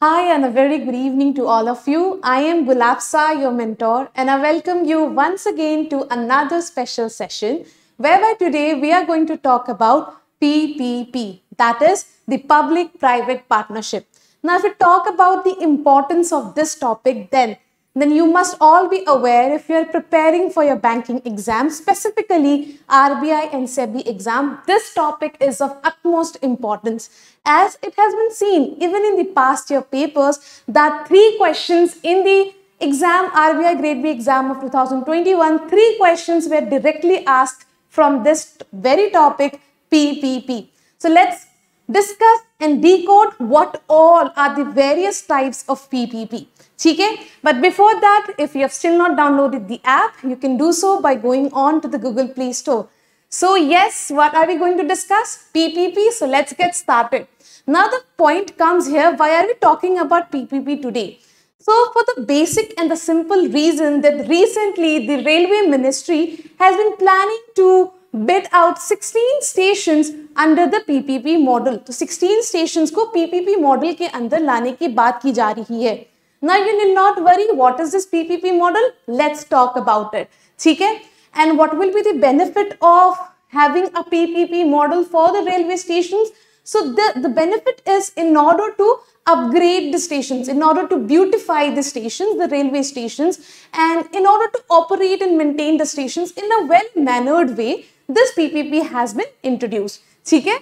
Hi, and a very good evening to all of you. I am Gulapsa, your mentor, and I welcome you once again to another special session whereby today we are going to talk about PPP, that is the public private partnership. Now, if we talk about the importance of this topic, then then you must all be aware if you are preparing for your banking exam, specifically RBI and SEBI exam, this topic is of utmost importance as it has been seen even in the past year papers that three questions in the exam RBI grade B exam of 2021, three questions were directly asked from this very topic PPP. So let's discuss and decode what all are the various types of PPP. Okay? But before that, if you have still not downloaded the app, you can do so by going on to the Google Play Store. So yes, what are we going to discuss? PPP. So let's get started. Now the point comes here, why are we talking about PPP today? So for the basic and the simple reason that recently the Railway Ministry has been planning to bid out 16 stations under the PPP model. तो 16 stations को PPP model के अंदर लाने की बात की जा रही है Now you need not worry what is this PPP model? Let's talk about it. Okay? And what will be the benefit of having a PPP model for the railway stations? So the, the benefit is in order to upgrade the stations, in order to beautify the stations, the railway stations, and in order to operate and maintain the stations in a well-mannered way, this PPP has been introduced. Okay?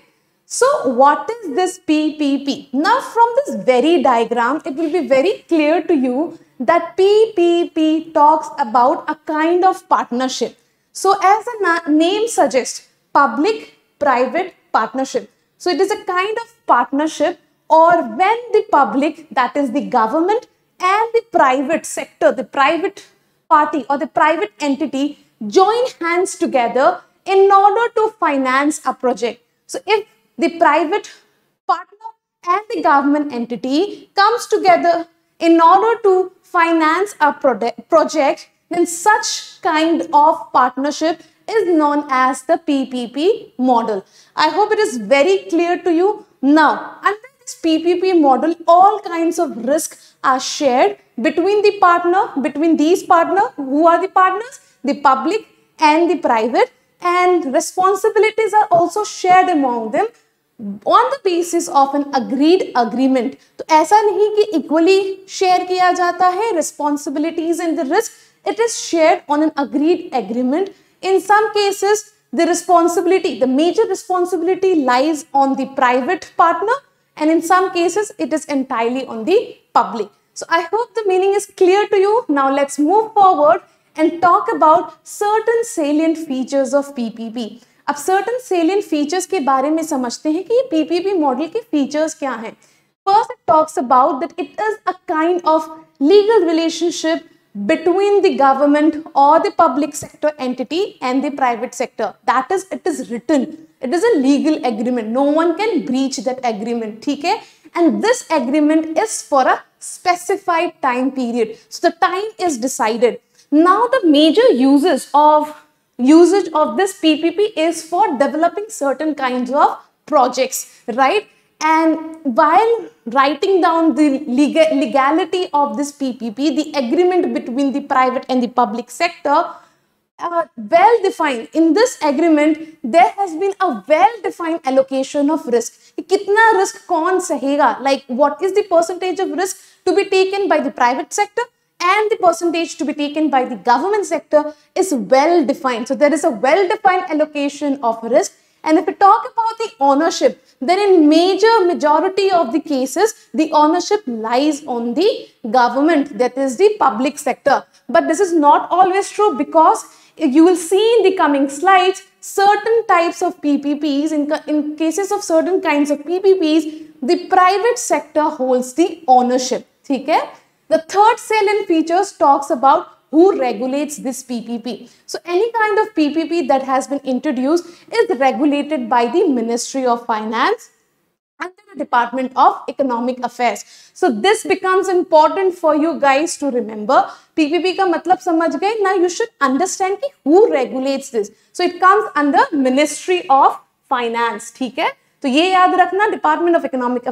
So what is this PPP? Now from this very diagram, it will be very clear to you that PPP talks about a kind of partnership. So as the name suggests, public-private partnership. So it is a kind of partnership or when the public, that is the government and the private sector, the private party or the private entity join hands together in order to finance a project. So if the private partner and the government entity comes together in order to finance a project, then such kind of partnership is known as the PPP model. I hope it is very clear to you. Now, under this PPP model, all kinds of risks are shared between the partner, between these partners. Who are the partners? The public and the private. And responsibilities are also shared among them on the basis of N agreed agreement तो ऐसा नहीं कि equally share किया जाता है responsibilities in the risk it is share on an agreed agreement in some cases the responsibility the major responsibility lies on the private partner and in some cases it is entirely on the public so i hope the meaning is clear to you now let's move forward and talk about certain salient features of ppp अब certain salient features के बारे में समझते हैं कि ये PPP model के features क्या हैं। First it talks about that it is a kind of legal relationship between the government और the public sector entity and the private sector that is it is written it is a legal agreement no one can breach that agreement ठीक है? And this agreement is for a specified time period so the time is decided now the major usages of usage of this PPP is for developing certain kinds of projects, right? And while writing down the legal, legality of this PPP, the agreement between the private and the public sector, uh, well defined. In this agreement, there has been a well defined allocation of risk. Kitna risk kaun sahega? Like what is the percentage of risk to be taken by the private sector and the percentage to be taken by the government sector is well defined. So there is a well defined allocation of risk. And if we talk about the ownership, then in major majority of the cases, the ownership lies on the government, that is the public sector. But this is not always true because you will see in the coming slides, certain types of PPPs, in, in cases of certain kinds of PPPs, the private sector holds the ownership. Okay? The third salient features talks about who regulates this PPP. So any kind of PPP that has been introduced is regulated by the Ministry of Finance and the Department of Economic Affairs. So this becomes important for you guys to remember. PPP का मतलब समझ गए? Now you should understand कि who regulates this. So it comes under Ministry of Finance. ठीक है? तो ये याद रखना Department of Economic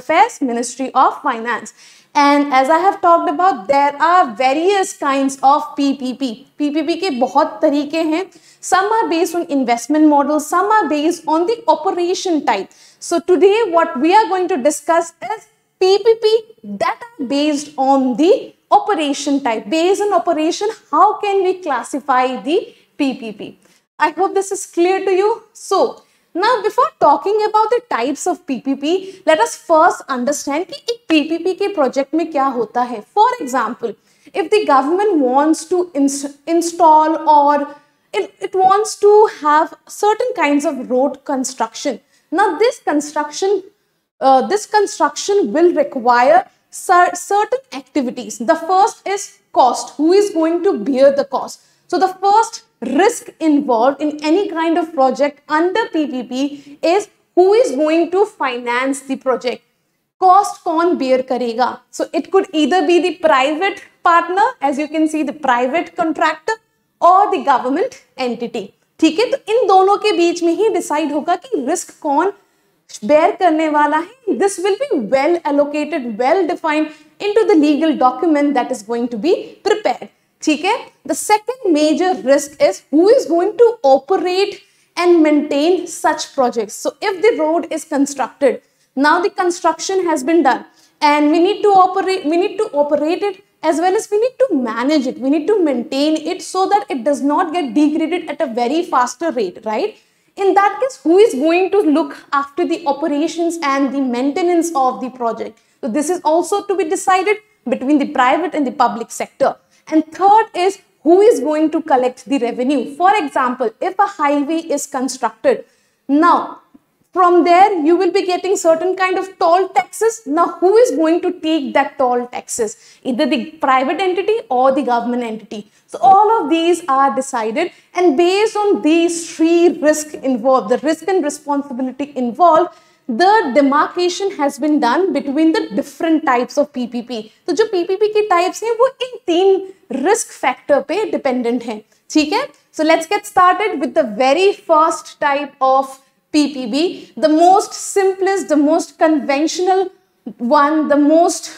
Affairs, Ministry of Finance. And as I have talked about, there are various kinds of PPP. PPP के बहुत तरीके हैं. Some are based on investment models, some are based on the operation type. So today what we are going to discuss is PPP that are based on the operation type. Based on operation, how can we classify the PPP? I hope this is clear to you. So now, before talking about the types of PPP, let us first understand कि एक PPP के project में क्या होता है. For example, if the government wants to ins install or it, it wants to have certain kinds of road construction. Now, this construction, uh, this construction will require cer certain activities. The first is cost. Who is going to bear the cost? So the first risk involved in any kind of project under PPP is who is going to finance the project. Cost कौन bear करेगा? So it could either be the private partner, as you can see, the private contractor or the government entity. ठीक है तो इन दोनों के बीच में ही decide होगा कि रिस्क कौन बेयर करने वाला है this will be well allocated well defined into the legal document that is going to be prepared ठीक है the second major risk is who is going to operate and maintain such projects. So if the road is constructed, now the construction has been done and we need to operate, we need to operate it as well as we need to manage it. We need to maintain it so that it does not get degraded at a very faster rate, right? In that case, who is going to look after the operations and the maintenance of the project? So this is also to be decided between the private and the public sector. And third is who is going to collect the revenue. For example, if a highway is constructed, now from there you will be getting certain kind of toll taxes. Now who is going to take that toll taxes? Either the private entity or the government entity. So all of these are decided and based on these three risks involved, the risk and responsibility involved, the demarcation has been done between the different types of PPP. तो जो PPP की types हैं वो इन तीन risk factor पे dependent हैं ठीक है So let's get started with the very first type of PPP, the most simplest, the most conventional one, the most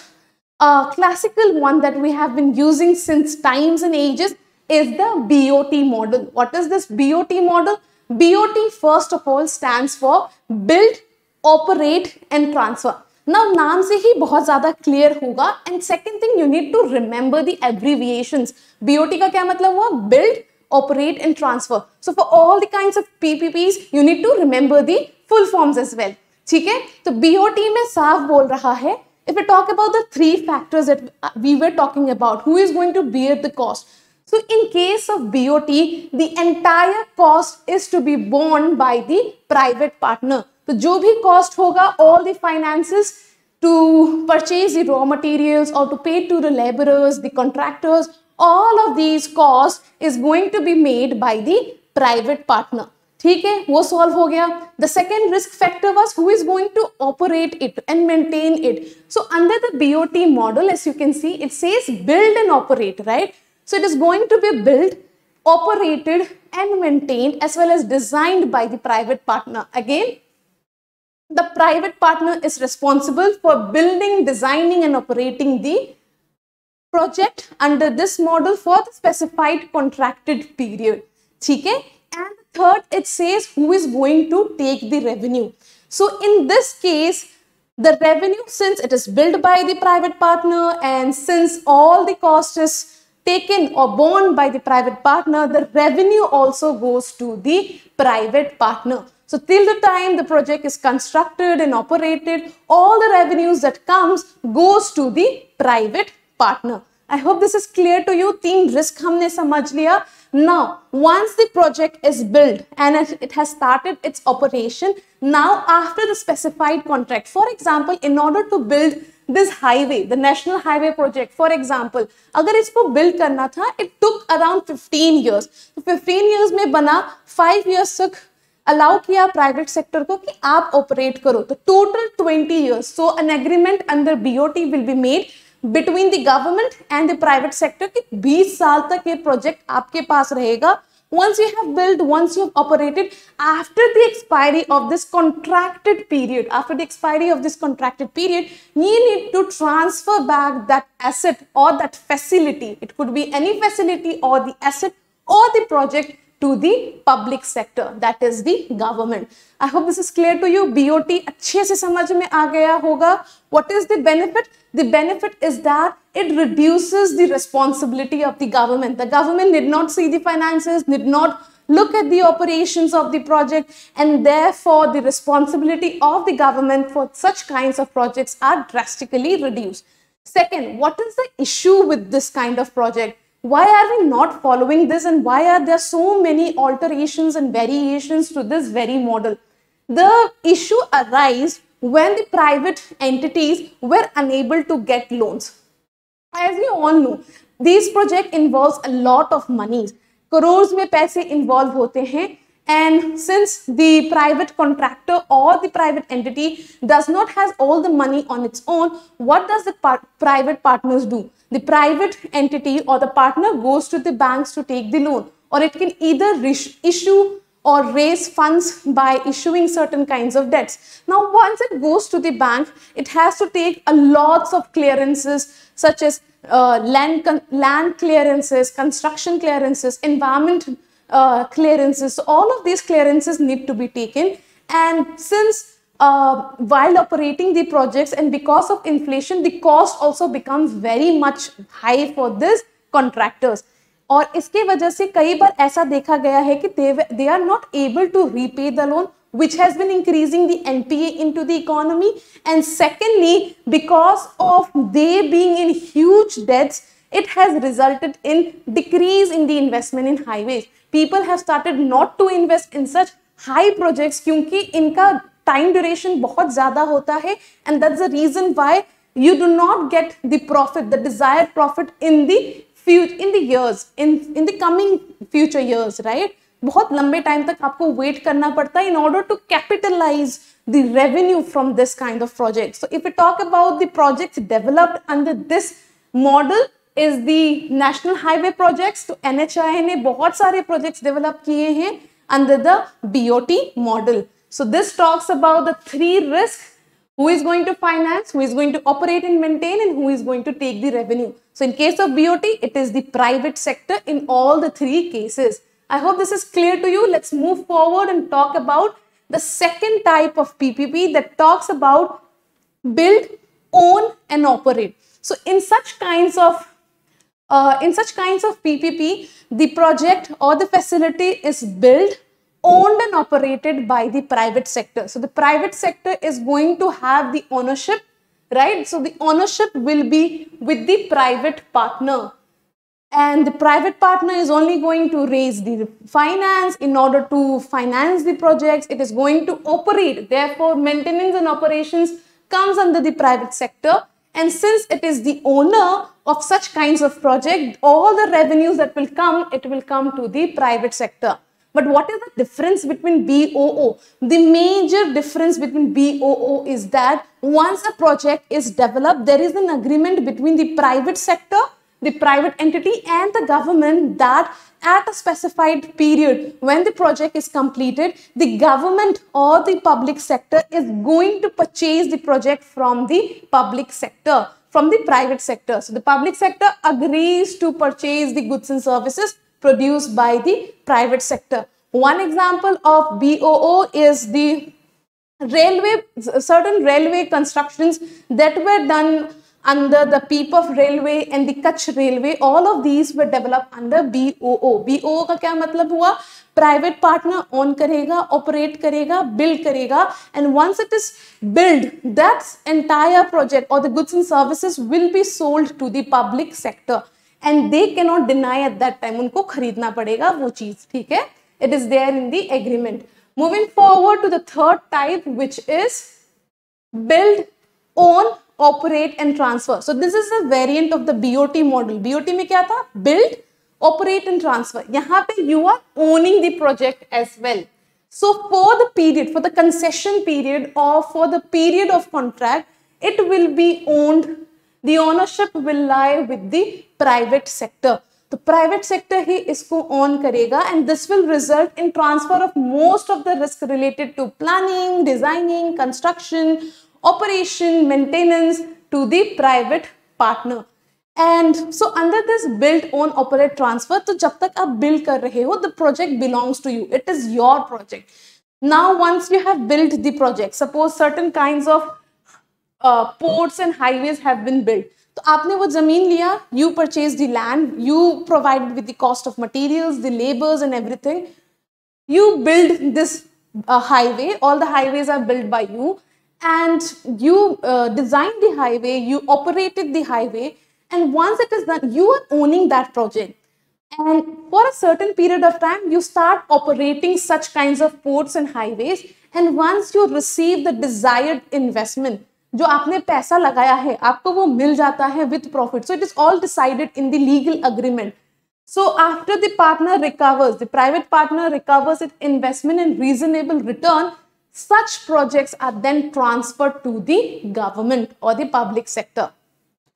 uh, classical one that we have been using since times and ages is the BOT model. What is this BOT model? BOT first of all stands for build operate and transfer now नाम से ही बहुत ज्यादा clear होगा and second thing you need to remember the abbreviation BOT का क्या मतलब हुआ build operate and transfer so for all the kinds of पीपीपीज you need to remember the full forms as well ठीक है तो बीओटी में साफ बोल रहा है if we talk about the three factors that we were talking about who is going to bear the cost so in case of bot the entire cost is to be borne by the private partner तो जो भी cost होगा all the finances to purchase the raw materials or to pay to the laborers, the contractors, all of these costs is going to be made by the private partner. ठीक है वो solve हो गया the second risk factor was who is going to operate it and maintain it so under the BOT model as you can see it says build and operate right so it is going to be build operated and maintained as well as designed by the private partner again the private partner is responsible for building, designing and operating the project under this model for the specified contracted period. Okay? And third, it says who is going to take the revenue. So in this case, the revenue, since it is built by the private partner and since all the cost is taken or borne by the private partner, the revenue also goes to the private partner. So till the time the project is constructed and operated, all the revenues that comes goes to the private partner. I hope this is clear to you. Team risk हमने समझ लिया. Now, once the project is built and it has started its operation, now after the specified contract, for example, in order to build this highway, the national highway project, for example, अगर इसको build करना था, it took around 15 years. So 15 years में बना, 5 years took allow किया private sector को कि आप ऑपरेट करो तो total twenty years so an agreement under BOT will be made between the government and the private sector कि 20 साल तक ये प्रोजेक्ट आपके पास रहेगा once you have built, once you have operated, after the expiry of this contracted period, after the expiry of this contracted period, you need to transfer back that asset or that facility. It could be any facility or the asset or the project to the public sector that is the government i hope this is clear to you bot अच्छे से समझ में आ गया होगा what is the benefit the benefit is that it reduces the responsibility of the government the government did not see the finances did not look at the operations of the project and therefore the responsibility of the government for such kinds of projects are drastically reduced second what is the issue with this kind of project why are we not following this and why are there so many alterations and variations to this very model? The issue arises when the private entities were unable to get loans. As we all know, these project involves a lot of money. Crores में पैसे involve होते हैं and since the private contractor or the private entity does not has all the money on its own, what does the par private partners do? The private entity or the partner goes to the banks to take the loan or it can either issue or raise funds by issuing certain kinds of debts. Now, once it goes to the bank, it has to take a lots of clearances such as uh, land, land clearances, construction clearances, environment uh, clearances. So all of these clearances need to be taken. And since uh, while operating the projects and because of inflation, the cost also becomes very much high for this contractors. और इसके वजह से कई बार ऐसा देखा गया है कि they are not able to repay the loan which has been increasing the NPA into the economy and secondly because of they being in huge debts it has resulted in decrease in the investment in highways people have started not to invest in such high projects क्योंकि इनका time duration बहुत ज़्यादा होता है and that's the reason why you do not get the profit, the desired profit in the future, in the years, in, in the coming future years, right? बहुत लंबे time तक आपको वेट करना पड़ता है in order to capitalize the revenue from this kind of project. So if we talk about the projects developed under this model, is the national highway projects तो NHI ने बहुत सारे प्रोजेक्ट्स डेवलप किए हैं under the BOT model so this talks about the three risk who is going to finance, who is going to operate and maintain, and who is going to take the revenue. So in case of BOT, it is the private sector in all the three cases. I hope this is clear to you. Let's move forward and talk about the second type of PPP that talks about build, own, and operate. So in such kinds of uh, in such kinds of PPP, the project or the facility is built, owned and operated by the private sector. So the private sector is going to have the ownership, right? So the ownership will be with the private partner. And the private partner is only going to raise the finance in order to finance the projects. It is going to operate. Therefore, maintenance and operations comes under the private sector and since it is the owner of such kinds of project, all the revenues that will come, it will come to the private sector. But what is the difference between BOO? The major difference between BOO is that once a project is developed, there is an agreement between the private sector, the private entity and the government that at a specified period when the project is completed, the government or the public sector is going to purchase the project from the public sector, from the private sector. So the public sector agrees to purchase the goods and services produced by the private sector. One example of BOO is the railway, certain railway constructions that were done under the Pipavav Railway and the Kutch Railway. All of these were developed under BOO. BOO ka kya matlab hua? Private partner own karega, operate karega, build karega. And once it is built, that entire project or the goods and services will be sold to the public sector. And they cannot deny at that time. Unko kharidna padega wo cheez, theek hai? It is there in the agreement. Moving forward to the third type, which is build, own, operate and transfer. So this is a variant of the BOT model. BOT में क्या था? Build, operate and transfer. यहाँ पे you are owning the project as well. So for the period, for the concession period or for the period of contract, it will be owned. The ownership will lie with the private sector. तो private sector ही इसको on करेगा and this will result in transfer of most of the risk related to planning designing construction operation maintenance to the private partner and so under this build on operate transfer तो जब तक आप build कर रहे हो the project belongs to you it is your project now once you have built the project suppose certain kinds of uh, ports and highways have been built तो आपने वो जमीन लिया you purchase the land you provide with the cost of materials the labours and everything you build this uh, highway all the highways are built by you and you uh, designed the highway you operated the highway and once it is done you are owning that project and for a certain period of time you start operating such kinds of ports and highways and once you receive the desired investment जो आपने पैसा लगाया है आपको वो मिल जाता है with profit so it is all decided in the legal agreement So after the partner recovers, the private partner recovers its investment and reasonable return, such projects are then transferred to the government or the public sector.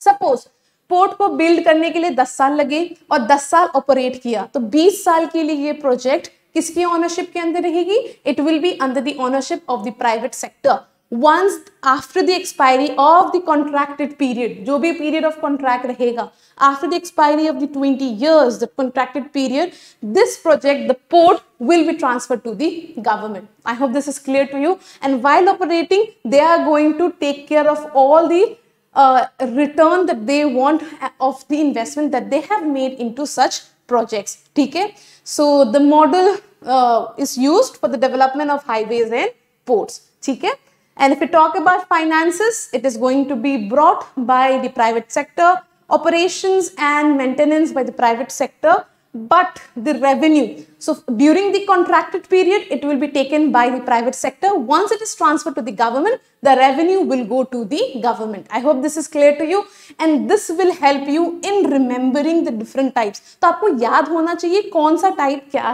Suppose port को build करने के लिए 10 साल लगे और 10 साल operate किया तो 20 साल के लिए ये प्रोजेक्ट किसकी ऑनरशिप के अंदर रहेगी it will be under the ownership of the private sector once after the expiry of the contracted period जो भी period of contract रहेगा after the expiry of the 20 years the contracted period this project the port will be transferred to the government i hope this is clear to you and while operating they are going to take care of all the uh, return that they want of the investment that they have made into such projects okay so the model uh, is used for the development of highways and ports okay and if we talk about finances, it is going to be brought by the private sector, operations and maintenance by the private sector, but the revenue. So during the contracted period, it will be taken by the private sector. Once it is transferred to the government, the revenue will go to the government. I hope this is clear to you and this will help you in remembering the different types. तो आपको याद होना चाहिए कौन सा type क्या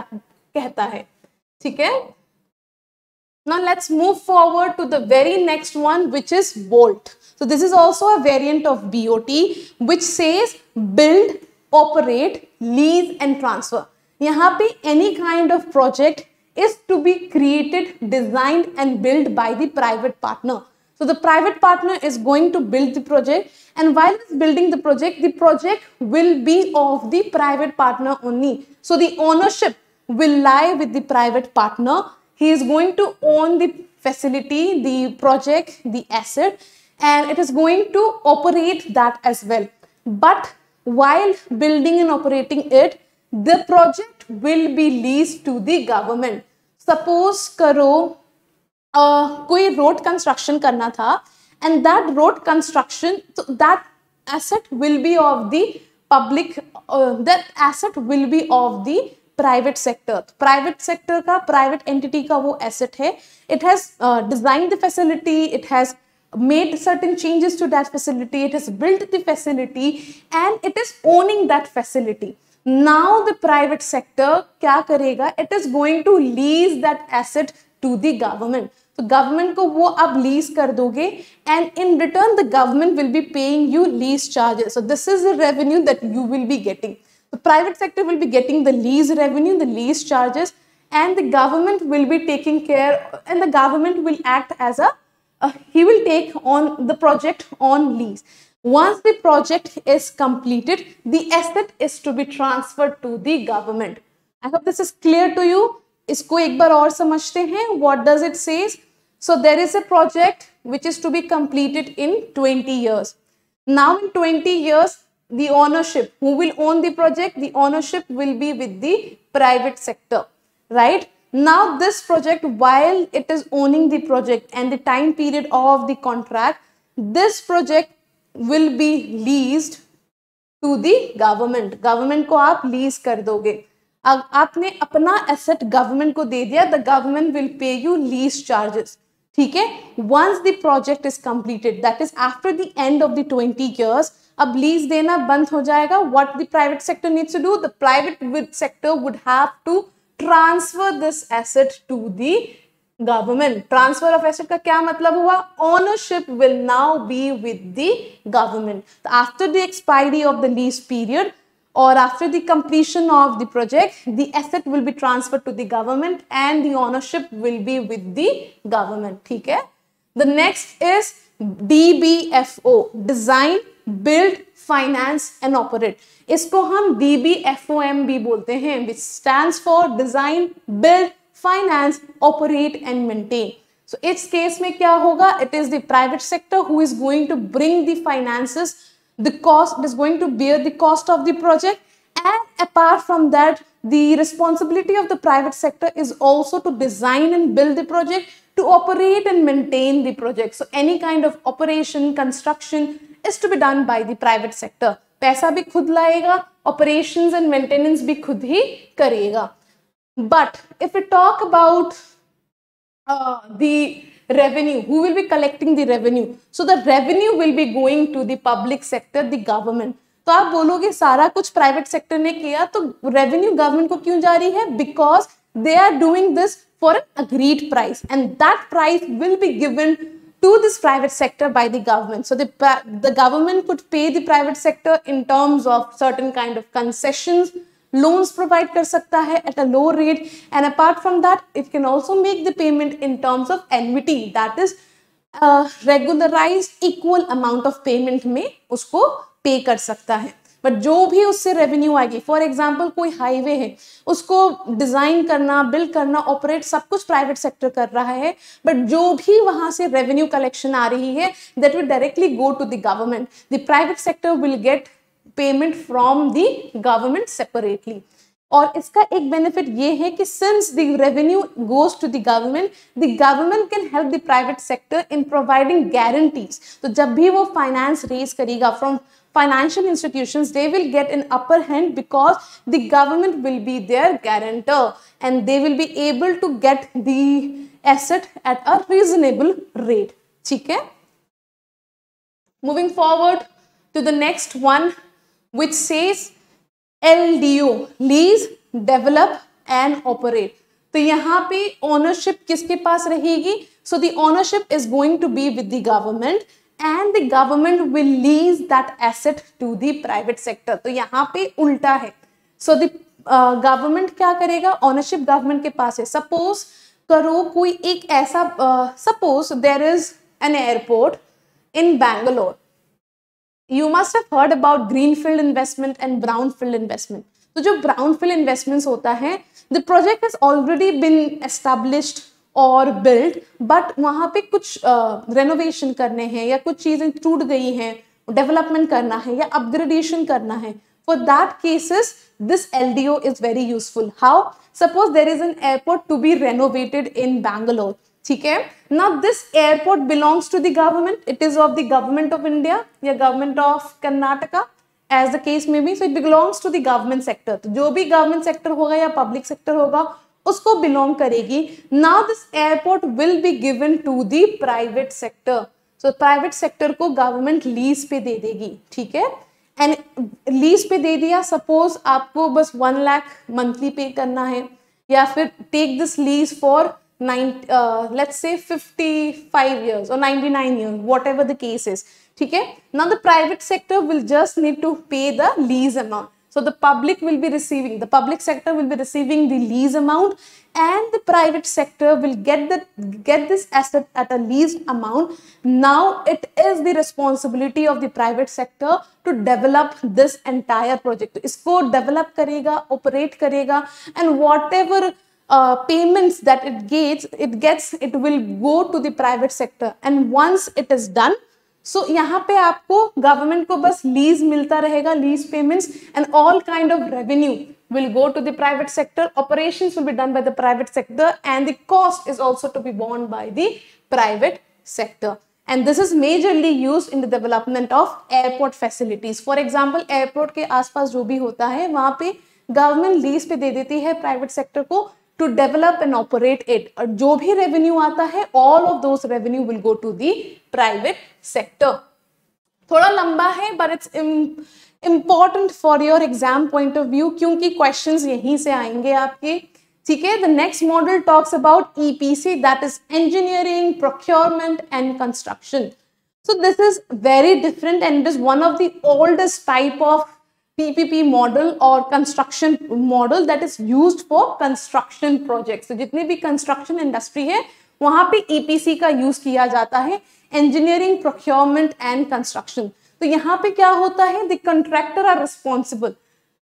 कहता है ठीक है now let's move forward to the very next one which is BOLT. So this is also a variant of BOT which says build, operate, lease and transfer. यहाँ पे any kind of project is to be created, designed and built by the private partner. So the private partner is going to build the project and while it's building the project, the project will be of the private partner only. So the ownership will lie with the private partner he is going to own the facility, the project, the asset, and it is going to operate that as well. But while building and operating it, the project will be leased to the government. Suppose करो uh, कोई road construction करना था and that road construction, so that asset will be of the public, uh, that asset will be of the private sector private sector का private entity का वो asset है. It has design the facility it has made certain changes to that facility it has build the facility and it is owning that facility now the private sector क्या करेगा? It is going to lease that asset to the government तो government को वो अब lease कर दोगे and in return the government will be paying you lease charges this is the revenue that you will be getting The private sector will be getting the lease revenue, the lease charges, and the government will be taking care, and the government will act as a, uh, he will take on the project on lease. Once the project is completed, the asset is to be transferred to the government. I hope this is clear to you. इसको एक बार और समझते हैं what does it says so there is a project which is to be completed in 20 years now in 20 years the ownership who will own the project the ownership will be with the private sector right now this project while it is owning the project and the time period of the contract this project will be leased to the government government को आप lease कर दोगे आपने अपना asset government को दे दिया the government will pay you lease charges ठीक है once the project is completed that is after the end of the 20 years अब लीज देना बंद हो जाएगा। What the private sector needs to do the private with sector would have to transfer this asset to the government transfer of asset का क्या मतलब हुआ? Ownership will now be with the government after the expiry of the lease period और after the completion of the project the asset will be transfer to the government and the ownership will be with the government ठीक है? The next is DBFO design build finance and operate इसको हम DBFOM भी बोलते हैं which stand for design build finance operate and maintain so इस case में क्या होगा it is the private sector who is going to bring the finances the cost is going to bear the cost of the project and apart from that the responsibility of the private sector is also to design and build the project to operate and maintain the project so any kind of operation construction is to be done by the private sector पैसा भी खुद लाएगा operations and maintenance भी खुद ही करेगा but if we talk about uh, the revenue who will be collecting the revenue so the revenue will be going to the public sector the government तो आप बोलोगे सारा कुछ प्राइवेट सेक्टर ने किया तो रेवेन्यू गवर्नमेंट को क्यों जा रही है because they are doing this for an agreed price and that price will be given to this private sector by the government. So the, the government could pay the private sector in terms of certain kind of concessions, loans provide kar sakta hai at a low rate and apart from that it can also make the payment in terms of annuity that is uh, regularized equal amount of payment में उसको पे कर सकता है but जो भी उससे revenue आएगी फॉर एग्ज़ाम्पल कोई हाईवे है, उसको डिज़ाइन करना बिल्ड करना ऑपरेट सब कुछ प्राइवेट सेक्टर कर रहा है बट जो भी वहाँ से रेवेन्यू कलेक्शन आ रही है that will directly go to the government the private sector will get payment from the government separately और इसका एक बेनिफिट ये है कि since the revenue goes to the government the government can help the private sector in providing guarantees तो जब भी वो फाइनेंस रेज करेगा from financial institutions they will get an upper hand because the government will be their guarantor and they will be able to get the asset at a reasonable rate ठीक है moving forward to the next one which says LDO, lease, develop and operate. तो यहाँ पे ownership किसके पास रहेगी so the ownership is going to be with the government and the government will lease that asset to the private sector तो यहाँ पे उल्टा है। सो द गवर्नमेंट क्या करेगा? ऑनरशिप गवर्नमेंट के पास है। सपोज़ करो कोई एक ऐसा suppose there is an airport in Bangalore you must have heard about green field investment and brown field investment तो जो ब्राउन फ़ील्ड इन्वेस्टमेंट होता है the project has already been established और बिल्ड बट वहाँ पे कुछ रेनोवेशन uh, करने हैं या कुछ चीज़ें टूट गई हैं डेवलपमेंट करना है या अपग्रेडेशन करना है for that cases this L D O is very useful how suppose there is an airport to be renovated in Bangalore ठीक है? ना this airport belongs to the government it is of the government of India या government of Karnataka as the case में भी so it belongs to the government sector जो भी government sector होगा या पब्लिक सेक्टर होगा उसको बिलोंग करेगी। Now this airport will be given to the private sector so private sector को गवर्नमेंट लीज पे दे देगी, ठीक है? एंड लीज पे दे दिया सपोज़ आपको बस वन लाख मंथली पे करना है, या फिर take this lease for nine let's say fifty five years और ninety nine year whatever the case is ठीक है? ना the private sector will just need to pay the lease amount So the public will be receiving, the public sector will be receiving the lease amount and the private sector will get the get this asset at a leased amount. Now it is the responsibility of the private sector to develop this entire project. इसको develop करेगा, operate करेगा and whatever uh, payments that it gets, it gets, it will go to the private sector. And once it is done, so so, यहाँ पे आपको government को बस lease मिलता रहेगा lease payments and all kind of revenue will go to the private sector operation will be done by the private sector and the cost is also to be borne by the private sector and this is majorly use in the development of airport facilities for example airport के आसपास जो भी होता है वहाँ पर government lease पे दे देती है प्राइवेट सेक्टर को to develop and operate it और जो भी revenue आता है all of those revenue will go to the private sector थोड़ा लंबा है but it's important for your exam point of view क्योंकि questions यहीं से आएंगे आपके ठीक है the next model talks about EPC that is engineering procurement and construction so this is very different and it is one of the oldest type of Model or construction model that is used for construction projects. So जितने भी construction industry है वहाँ पे EPC का use किया जाता है engineering, procurement and construction. तो यहाँ पे क्या होता है the contractor are responsible.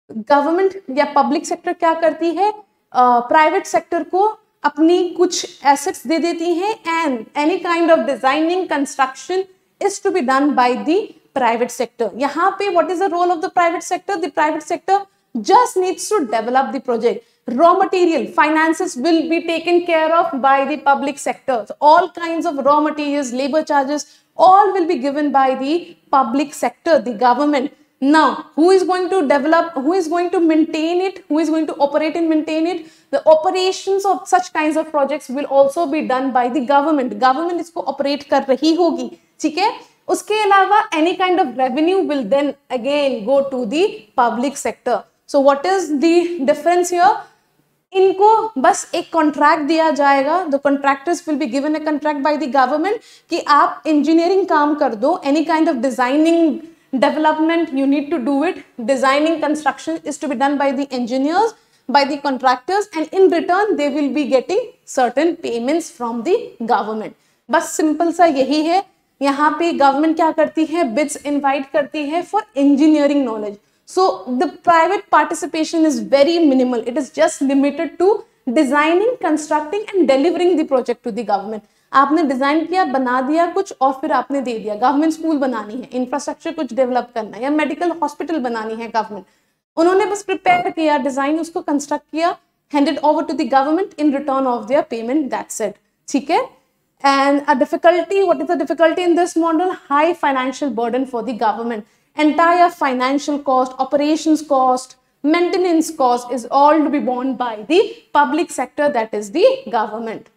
Government या पब्लिक सेक्टर क्या करती है प्राइवेट uh, सेक्टर को अपनी कुछ एसेट्स दे देती हैं and any kind of designing construction is to be done by the private sector यहाँ पे what is the role of the private sector the private sector just needs to develop the project raw material finances will be taken care of by the public sector so all kinds of raw materials labor charges all will be given by the public sector the government now, who is going to develop, who is going to maintain it, who is going to operate and maintain it? The operations of such kinds of projects will also be done by the government. Government इसको operate कर रही होगी, ठीक है? उसके अलावा any kind of revenue will then again go to the public sector so what is the difference here इनको बस एक कॉन्ट्रैक्ट दिया जाएगा। The contractors will be given a contract by the government कि आप इंजीनियरिंग काम कर दो। Any kind of designing development you need to do it designing construction is to be done by the engineers by the contractors and in return they will be getting certain payments from the government बस simple सा यही है। यहाँ पे government क्या करती है? Bits invite करती है for engineering knowledge so the private participation is very minimal it is just limited to designing constructing and delivering the project to the government आपने डिज़ाइन किया, बना दिया, कुछ और फिर आपने दे दिया। गवर्नमेंट स्कूल बनानी है इंफ्रास्ट्रक्चर कुछ डेवलप करना है या मेडिकल हॉस्पिटल बनानी है गवर्नमेंट उन्होंने बस प्रिपेयर किया डिज़ाइन उसको कंस्ट्रक्ट किया handed over to the government in return of their payment, that's it. ठीक है? and a difficulty what is the difficulty in this model high financial burden for the government entire financial cost operations cost maintenance cost is all to be borne by the public sector that is the government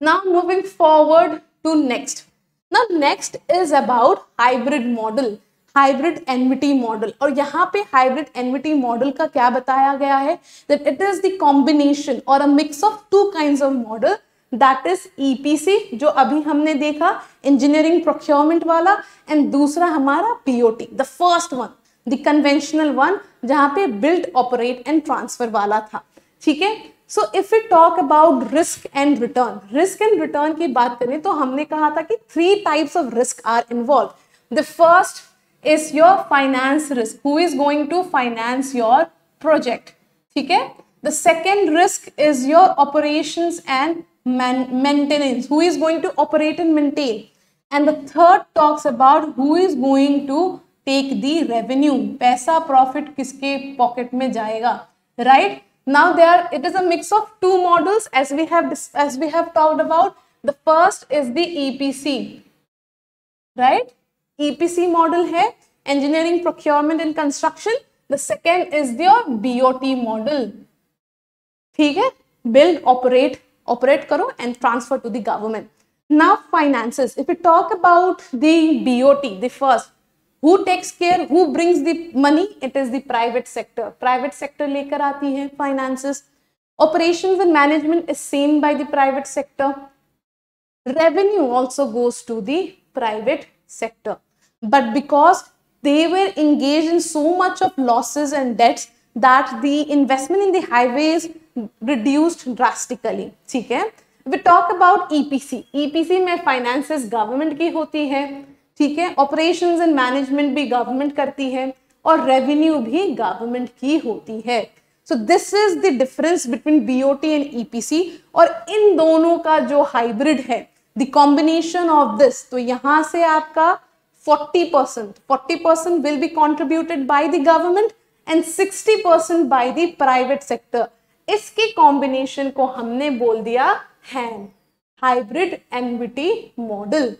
now moving forward to next. Now next is about hybrid model. Hybrid annuity model और यहाँ पे hybrid annuity model का क्या बताया गया है that it is the combination और a mix of two kinds of model that is EPC जो अभी हमने देखा इंजीनियरिंग प्रोक्योरमेंट वाला एंड दूसरा हमारा BOT the first one the conventional one जहाँ पे बिल्ड ऑपरेट एंड ट्रांसफ़र वाला था। ठीक है? So if you talk about risk and return risk and return की बात करें तो हमने कहा था कि three types of risk are involve the first is your finance risk who is going to finance your project ठीक है? The second risk is your operation and maintenance who is going to operate and maintain and the third talks about who is going to take the revenue पैसा profit किसके pocket में जाएगा right now there it is a mix of two models as we have as we have talked about the first is the epc right epc model hai engineering procurement and construction the second is your bot model ठीक है build operate operate karo and transfer to the government. Now finances. If we talk about the bot the first who takes care who brings the money? It is the private sector. Private sector lekar aati hai finances. Operations and management is seen by the private sector. Revenue also goes to the private sector. But because they were engaged in so much of losses and debts that the investment in the highways reduced drastically, ठीक है? We talk about EPC EPC में finances government की होती है, ठीक है? Operations and management भी government करती है और रेवेन्यू भी गवर्नमेंट की होती है। So this is the difference between BOT and EPC और इन दोनों का जो हाइब्रिड है द कॉम्बिनेशन ऑफ़ दिस तो यहाँ से आपका 40 percent forty percent will be contributed by the government and 60 percent by the private sector इसके कॉम्बिनेशन को हमने बोल दिया and hybrid annuity model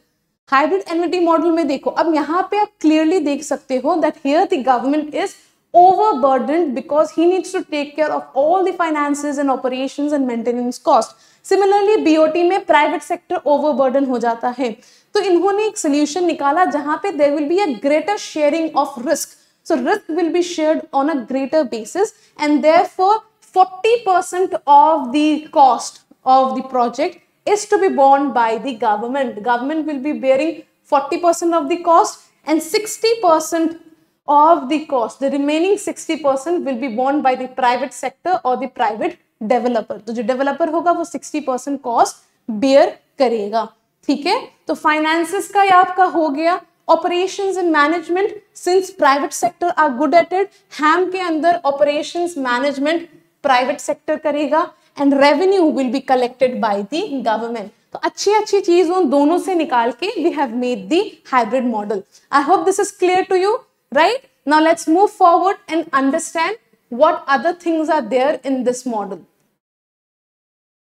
hybrid annuity model में देखो अब यहाँ पे आप क्लियरली देख सकते हो that here the government is overburdened because he needs to take care of all the finances and operations and maintenance cost. Similarly, BOT में private sector overburden हो जाता है तो इन्होंने एक solution निकाला जहाँ पे there will be a greater sharing of risk. So risk will be shared on a greater basis and therefore 40% of the cost of the project is to be borne by the government. The government will be bearing 40% of the cost and 60% of the cost. The remaining 60% will be borne by the private sector or the private developer. तो जो developer होगा वो 60% cost bear करेगा ठीक है तो finances का आपका हो गया operations and management since private sector are good at it HAM के अंदर operations management प्राइवेट सेक्टर करेगा and revenue will be collected by the government तो अच्छी अच्छी चीज उन दोनों से निकाल के we have made the hybrid model I hope this is clear to you right now let's move forward and understand what other things are there in this model.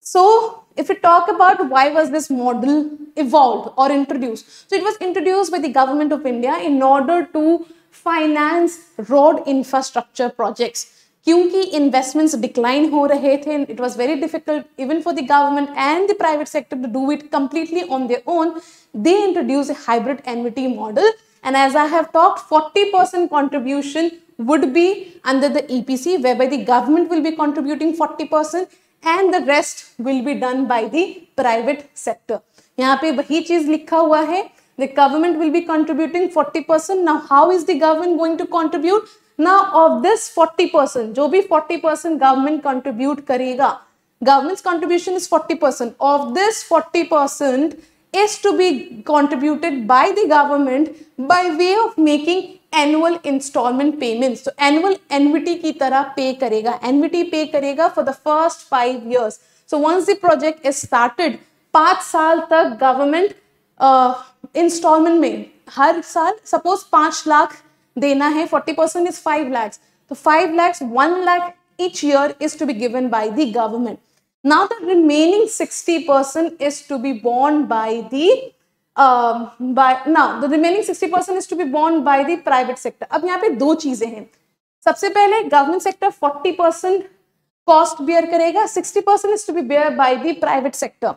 So if we talk about why was this model evolved or introduced. So it was introduced by the government of India in order to finance road infrastructure projects. क्योंकि investments decline हो रहे थे it was very difficult even for the government and the private sector to do it completely on their own they introduce a hybrid annuity model and as I have talked forty percent contribution would be under the E P C where the government will be contributing forty percent and the rest will be done by the private sector यहाँ पे वही चीज़ लिखा हुआ है the government will be contributing forty percent now how is the government going to contribute ना of this 40 percent जो भी 40 percent government contribute करेगा government contribution is 40 percent of this 40 percent is to be contributed by the government by way of making annual installment payment तो annual annuity की तरह pay करेगा annuity pay करेगा for the first five years so once the project is started पाँच साल तक government instalment में, हर साल सपोज़ पाँच लाख देना है forty percent is five lakhs तो five lakhs one lakh each year is to be given by the government now the remaining sixty percent is to be borne by the now the remaining sixty percent is to be borne by the private sector अब यहाँ पे दो चीज़ें हैं। सबसे पहले government sector forty percent cost bear करेगा sixty percent is to be bear by the private sector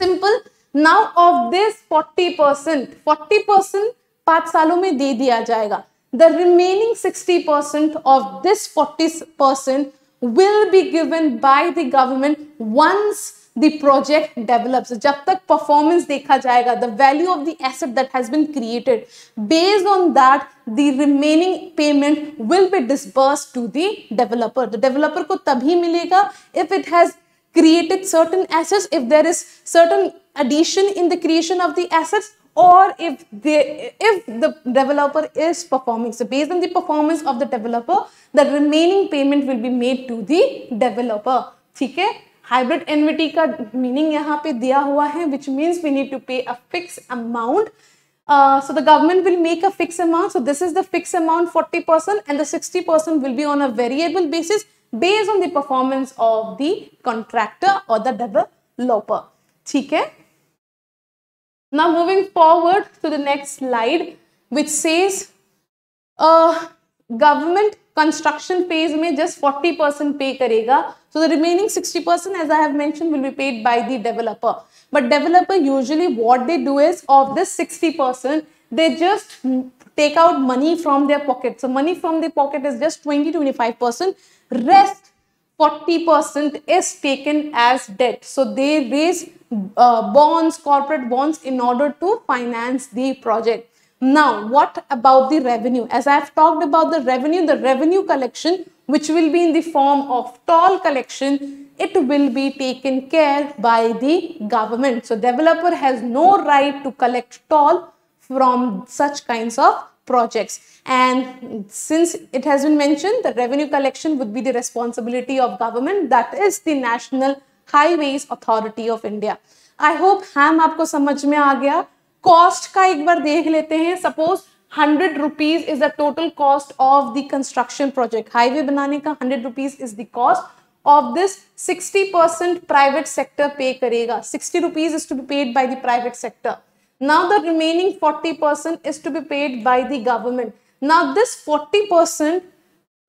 simple now of this forty percent forty percent पाँच सालों में दे दिया जाएगा। The remaining sixty percent of this forty percent will be given by the government once the project develops जब तक performance देखा जाएगा the value of the asset that has been created based on that the remaining payment will be disburse to the developer the developer को तभी मिलेगा if it has created certain assets if there is certain addition in the creation of the assets or if they if the developer is performing so based on the performance of the developer the remaining payment will be made to the developer ठीक है hybrid एनविटी का meaning यहाँ पे दिया हुआ है which means we need to pay a fix amount so the government will make a fixed amount so this is the fixed amount 40% and the 60% will be on a variable basis based on the performance of the contractor or the developer ठीक है Now moving forward to the next slide which says uh, government construction phase may just 40% pay karega. So the remaining 60% as I have mentioned will be paid by the developer. But developer usually what they do is of this 60% they just take out money from their pocket. So money from their pocket is just 20-25%. Rest 40% is taken as debt. So they raise uh, bonds, corporate bonds in order to finance the project. Now, what about the revenue? As I have talked about the revenue, the revenue collection, which will be in the form of toll collection, it will be taken care by the government. So, developer has no right to collect toll from such kinds of projects. And since it has been mentioned, the revenue collection would be the responsibility of government, that is the National highways authority of India I hope हैम आपको समझ में आ गया cost का एक बार देख लेते हैं suppose hundred rupees is the total cost of the construction project highway बनाने का hundred rupees is the cost of this sixty percent private sector पे करेगा sixty rupees is to be paid by the private sector Now the remaining 40% is to be paid by the government. Now this 40%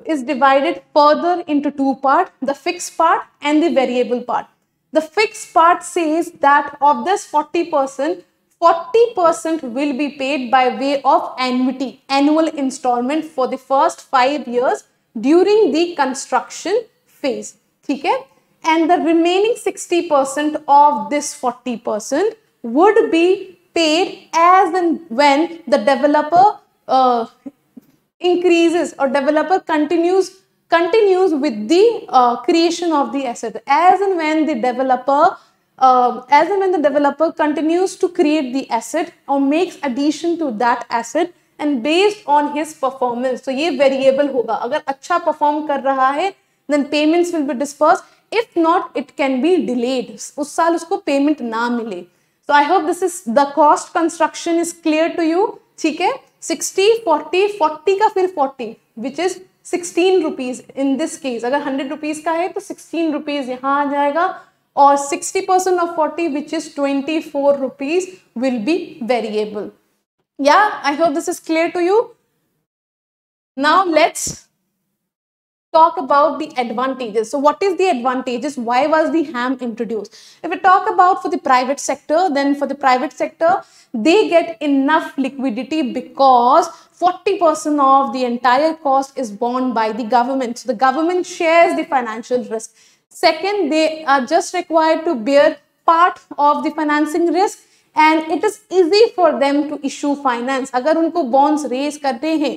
is divided further into two parts, the fixed part and the variable part. The fixed part says that of this 40%, 40% will be paid by way of annuity, annual installment for the first five years during the construction phase. Okay? And the remaining 60% of this 40% would be paid as and when the developer uh, increases or developer continues continues with the uh, creation of the asset as and when the developer uh, as and when the developer continues to create the asset or makes addition to that asset and based on his performance so ye variable hoga agar acha perform kar raha hai then payments will be dispersed if not it can be delayed us saal usko payment na mile so i hope this is the cost construction is clear to you theek hai 60 40 40 ka fir 40 which is 16 rupees in this case agar 100 rupees ka hai to 16 rupees yahan aa jayega or 60% of 40 which is 24 rupees will be variable. Yeah, I hope this is clear to you. Now let's talk about the advantages. So what is the advantages? Why was the HAM introduced? If we talk about for the private sector, then for the private sector, they get enough liquidity because 40% of the entire cost is borne by the government. So the government shares the financial risk. Second, they are just required to bear part of the financing risk and it is easy for them to issue finance. अगर उनको bonds raise करते हैं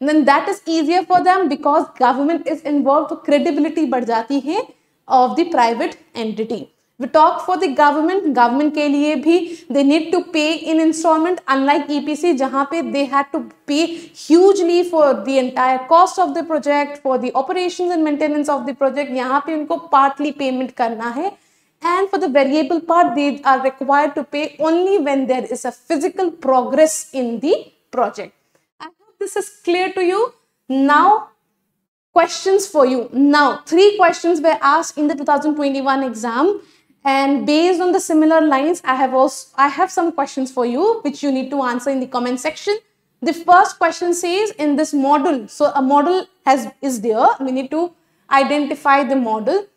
then that is easier for them because government is involved तो credibility बढ़ जाती है of the private entity. We talk for the government, government के लिए भी they need to pay in installment unlike EPC जहाँ पे they had to pay hugely for the entire cost of the project, for the operations and maintenance of the project यहाँ पे उनको partly payment करना है and for the variable part they are required to pay only when there is a physical progress in the project. This is clear to you. Now questions for you. Now three questions were asked in the 2021 exam and based on the similar lines, I have also I have some questions for you which you need to answer in the comment section. The first question says in this model, so a model has is there. We need to identify the model.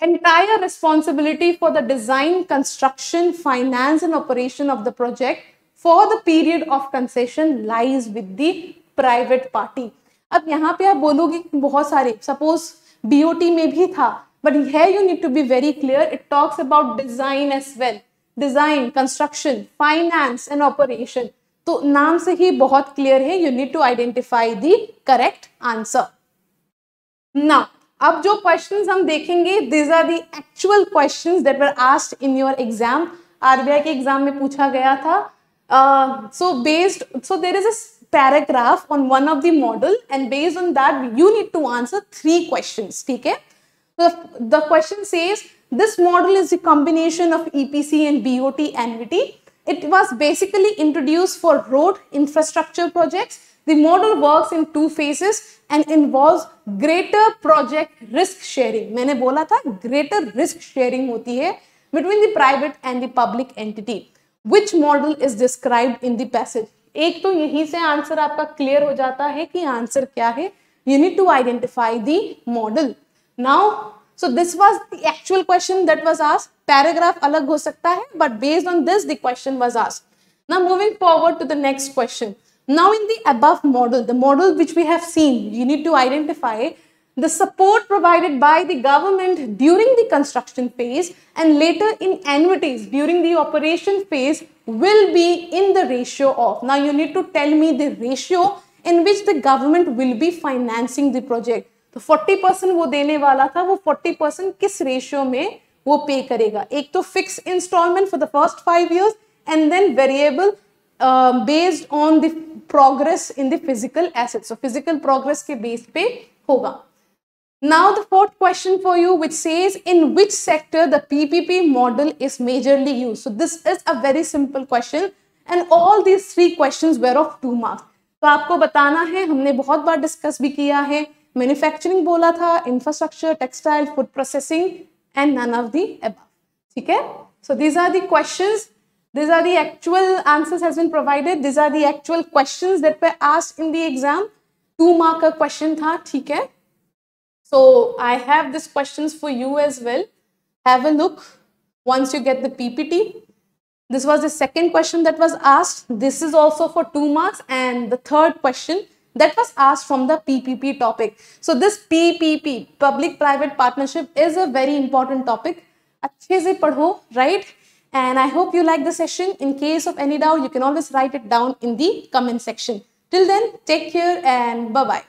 Entire responsibility for the design, construction, finance and operation of the project for the period of concession lies with the private party. अब यहाँ पे आप बोलोगे बहुत सारे suppose BOT में भी था But here you need to be very clear. It talks about design as well. Design, construction, finance and operation. तो नाम से ही बहुत क्लियर है you need to identify the correct answer now अब जो क्वेश्चंस हम देखेंगे this are the actual questions that were asked in your exam RBI के एग्ज़ाम में पूछा गया था so based so there is a paragraph on one of the model and based on that you need to answer three questions ठीक है the, the question says, this model is a combination of EPC and BOT annuity. It was basically introduced for road infrastructure projects. The model works in two phases and involves greater project risk sharing. मैंने बोला था greater risk sharing होती है between the private and the public entity. Which model is described in the passage? एक तो यहीं से answer आपका क्लियर हो जाता है कि आंसर क्या है। You need to identify the model now so this was the actual question that was us paragraph अलग हो सकता है but based on this the question was us now moving forward to the next question now in the अब model the model which we have seen you need to identify the support provided by the government during the construction phase and later in annuities during the operation phase will be in the ratio of now you need to tell me the ratio in which the government will be financing the project तो 40 percent वो देने वाला था वो 40 percent किस ratio में वो पे करेगा एक तो fix installment for the first five years and then variable based on the progress in the physical asset so physical progress के बेस पे होगा Now the fourth question for you which says in which sector the PPP model is majorly used. So this is a very simple question and all these three questions were of two marks. तो आपको बताना है हमने बहुत बार discuss भी किया है manufacturing बोला था infrastructure textile food processing and none of the above ठीक है so these are the questions these are the actual answers has been provided these are the actual questions that were asked in the exam two mark का question था ठीक है So I have these questions for you as well. Have a look once you get the PPT. This was the second question that was asked. This is also for 2 marks and the third question that was asked from the PPP topic. So this PPP, public-private partnership is a very important topic. Right? And I hope you like the session. In case of any doubt, you can always write it down in the comment section. Till then, take care and bye-bye.